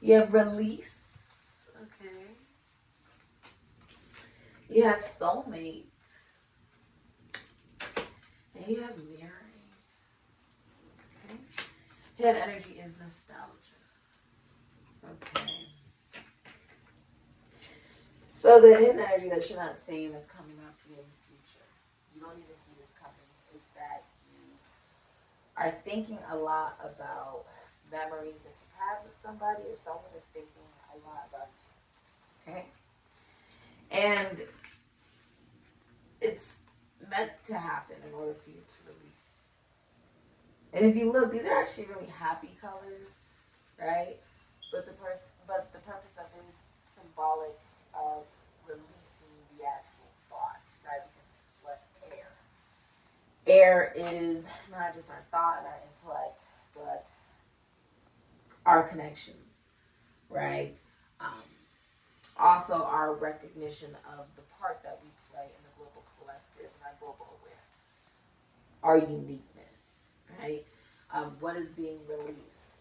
you have release. Okay. You have soulmate. And you have mirroring. Okay. Head energy is nostalgia. Okay. So the hidden energy that you're not seeing is coming up for you in the future, you don't even see this coming, is that you are thinking a lot about memories you've with somebody or someone is thinking a lot about you. Okay? And it's meant to happen in order for you to release. And if you look, these are actually really happy colors, right? But the person but the purpose of it is symbolic of releasing the actual thought, right? Because this is what air. Air is not just our thought our our connections, right? Um, also, our recognition of the part that we play in the global collective and our global awareness, our uniqueness, right? Um, what is being released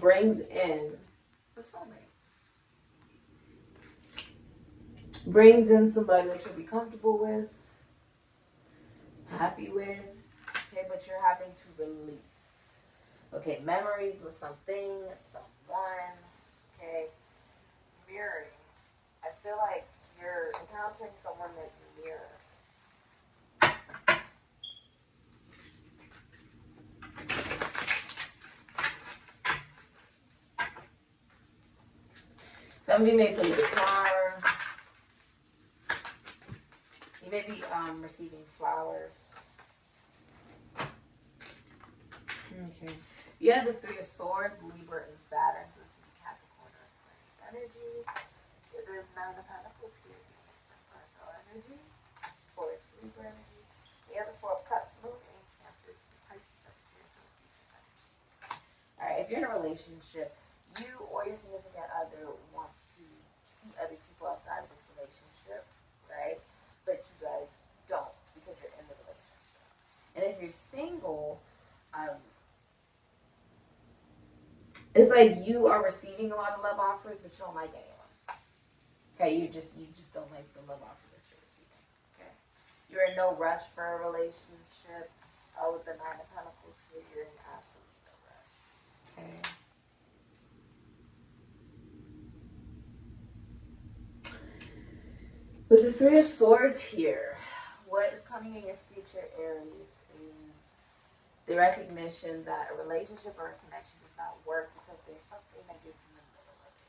brings in the soulmate. Brings in somebody that you'll be comfortable with, happy with, you're having to release. Okay, memories with something, someone, okay, mirroring. I feel like you're encountering someone that you mirror Some of you may play guitar. You may be um, receiving flowers. Okay. You have the Three of Swords, Libra, and Saturn. So this is Capricorn or Aquarius energy. You have The Nine of Pentacles here, Venus and Virgo energy. Libra energy. You have The Four of Cups, Moon, and Cancer, Pisces, Sagittarius, or Venus energy. All right. If you're in a relationship, you or your significant other wants to see other people outside of this relationship, right? But you guys don't because you're in the relationship. And if you're single, um, it's like you are receiving a lot of love offers, but you don't like anyone. Okay, you just you just don't like the love offers that you're receiving. Okay, you're in no rush for a relationship. Oh, with the nine of pentacles here, you're in absolute no rush. Okay. With the Three of Swords here, what is coming in your future, Aries, is the recognition that a relationship or a connection does not work because there's something that gets in the middle of it.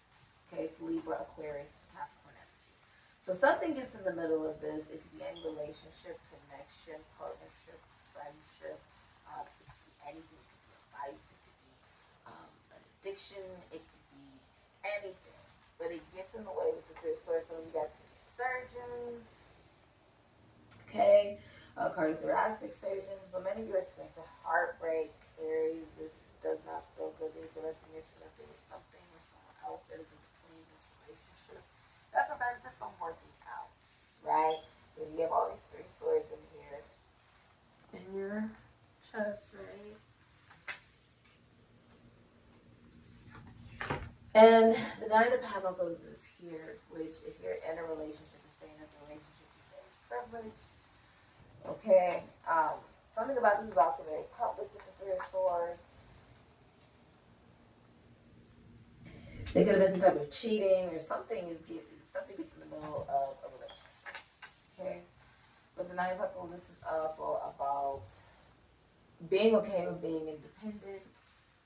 Okay, it's Libra, Aquarius, Capricorn energy. So something gets in the middle of this. It could be any relationship, connection, partnership, friendship. Uh, it could be anything. It could be advice. It could be um, an addiction. It could be anything. But it gets in the way because there's Three of. Some of you guys surgeons, okay, uh, cardiothoracic surgeons, but many of you are experiencing heartbreak, Aries. This does not feel good. There's a recognition that there is something or someone else that is in between this relationship that prevents it from working out, right? So you have all these three swords in here in your chest, right? And the Nine of Pentacles is here, which if you're in a relationship, is saying that the relationship is very privileged. Okay. Um, something about this is also very public with the Three of Swords. There could have been some type of cheating or something is getting something gets in the middle of a relationship. Okay. With the Nine of Pentacles, this is also about being okay with being independent.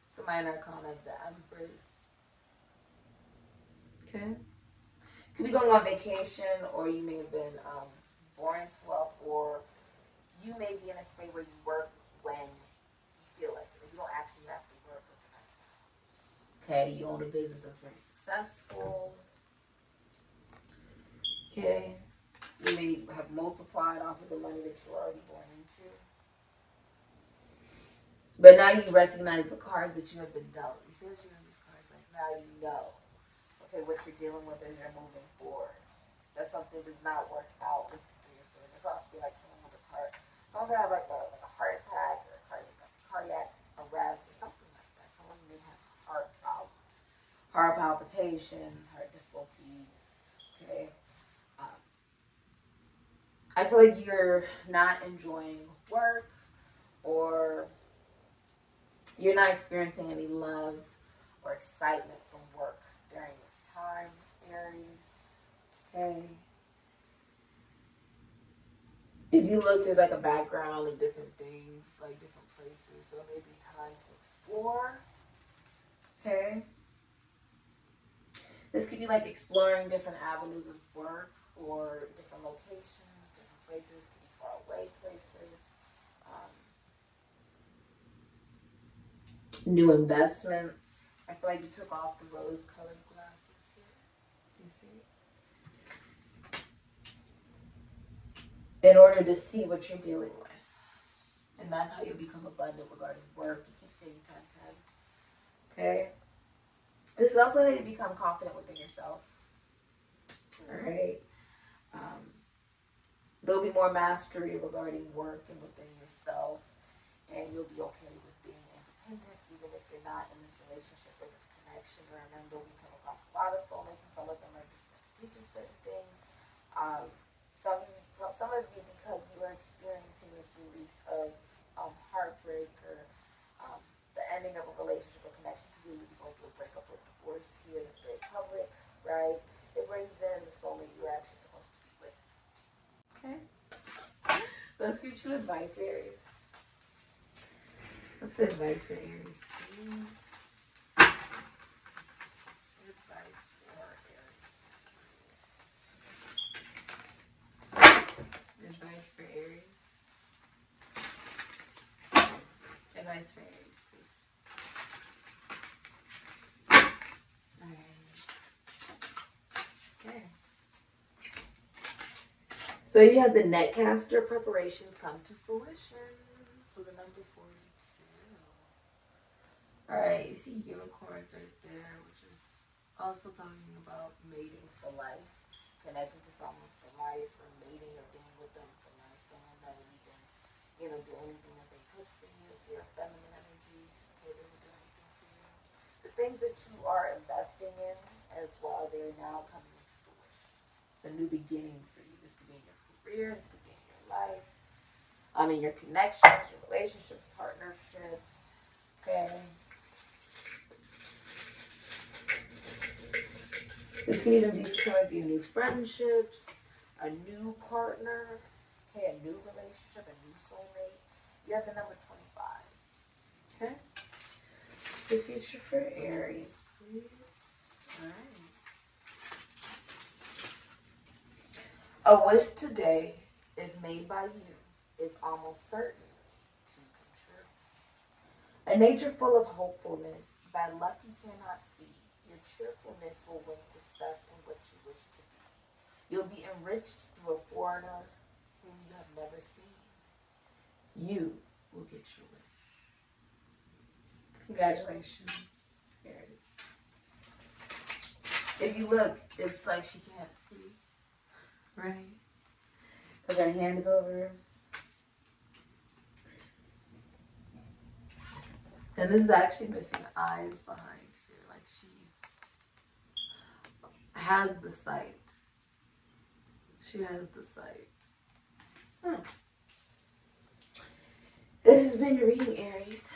It's the minor arcana of the Empress Okay. Could be going on vacation, or you may have been um, born into wealth, or you may be in a state where you work when you feel like it. You don't actually have to work with nine Okay, you own a business that's very successful. Okay, you may have multiplied off of the money that you're already born into. But now you recognize the cards that you have been dealt. You see what you have these cards like now you know okay, what you're dealing with as you're moving forward. That something does not work out with the Three of Swords. I feel could also be like someone with a heart. Have like a, a heart attack or cardiac, cardiac arrest or something like that. Someone may have heart problems, heart palpitations, heart difficulties. Okay. Um, I feel like you're not enjoying work or you're not experiencing any love or excitement from work during this time, Aries. Okay. If you look, there's like a background of different things, like different places. So it may be time to explore. Okay. This could be like exploring different avenues of work or different locations, different places, could be far away places. Um, new investments. I feel like you took off the rose colored glasses here. You see? In order to see what you're dealing with. And that's how you become abundant regarding work. You keep saying 10 10. Okay? This is also how you become confident within yourself. Alright? Um, there'll be more mastery regarding work and within yourself. And you'll be okay with being independent even if you're not in this relationship or this connection. Remember, we come across a lot of soulmates, and some of them are just teaching certain things. Um, some of you because you are experiencing this release of um, heartbreak or um, the ending of a relationship or connection because you be going through a breakup or divorce here that's very public, right? It brings in the soulmate you're actually supposed to be with. Okay? Let's get you advice, Aries. What's the advice for Aries, please? Advice for Aries, please. Advice for Aries. Please. Alright. Okay. So you have the netcaster preparations come to fruition. So the number 42. Alright, you see unicorns right there, which is also talking about mating for life, connecting to someone for life, or mating or being with them for life. Someone that would even, you know, do anything that they could for you. If you're a feminine energy, they anything for you. The things that you are investing in as well, they're now coming into fruition. It's a new beginning for you. This could be in your career, this could be in your life. I mean, your connections, your relationships, partnerships. Okay. This can even be some of you new friendships, a new partner, okay, a new relationship, a new soulmate. You have the number 25. Okay? So future for Aries, please. Alright. A wish today, if made by you, is almost certain to come true. A nature full of hopefulness, bad luck you cannot see. Your cheerfulness will win success in what you wish to be. You'll be enriched through a foreigner whom you have never seen. You will get your wish. Congratulations, Aries. If you look, it's like she can't see, right? Because her hand is over. And this is actually missing eyes behind here. Like she's has the sight. She has the sight. Hmm. This has been your reading, Aries.